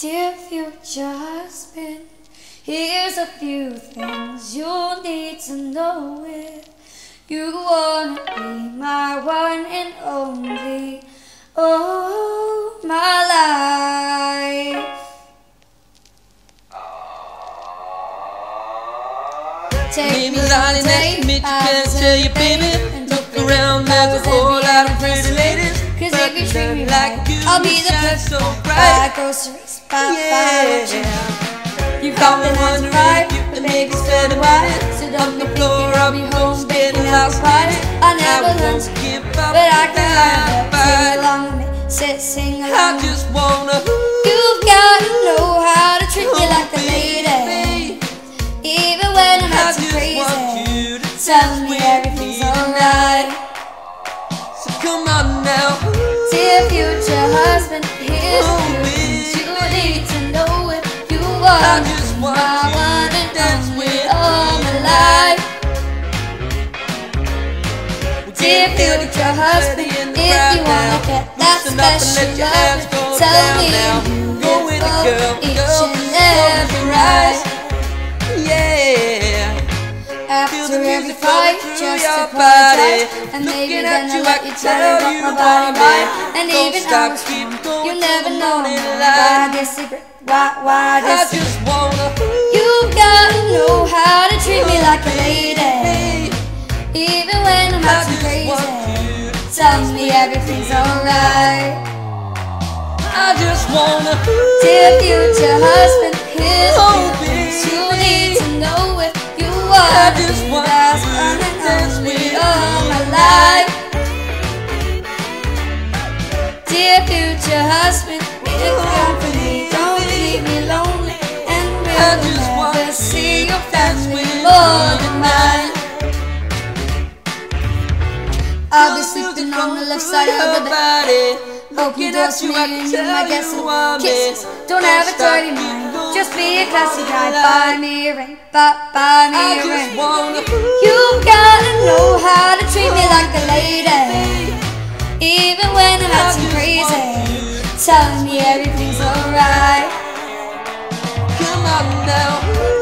Dear future husband, here's a few things you'll need to know if you wanna be my one and only. Oh, my life. Take Maybe darling, nice to meet you, can't tell you, baby. Look around, there's a whole lot of pretty ladies. Cause But if you treat me right, like you I'll be the person so Buy bright. groceries, buy, buy Yeah. You Got me nine to if you the can make baby's me fed spend a wide. minute on the floor, I'll be home baking out of minutes. I never learned to give up but I can learn sing along with me, sit, sing I just wanna You've gotta know how to treat me like a lady, even when I'm just want crazy. Tell dance me with everything's me come on now. Dear future husband, here's Oh, few you need to know if you I just want my one to and dance with all my life. Dear future husband, if you wanna get that Loosen up and special let your hands love, tell me now. you Go with every fight, just your to body. and maybe then at I you, let you tell me you my body want right, and even I was wrong. You never know why light. I disagree. Why, why I just wanna. You've gotta know how to treat me like a lady, even when I'm acting crazy. Tell me everything's alright. I just wanna. Dear future husband, here's husband, if you're me, don't leave me lonely, and I just never see your family with more than mine. I'll be sleeping on the left side of the bed. Open doors for me and you get some kisses. Don't have a dirty mind, just be a classy guy. Buy me a ring, buy, buy me a ring. You've gotta know how Telling me everything's alright. Come on now.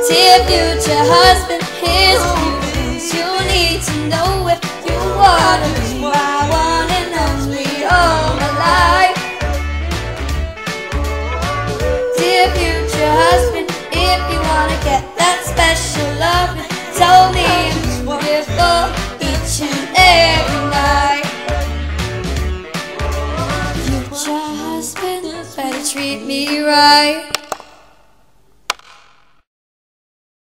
Dear future husband, here's a few things you need to know if you wanna be my one and only all my life. Dear future husband, if you wanna get treat me right.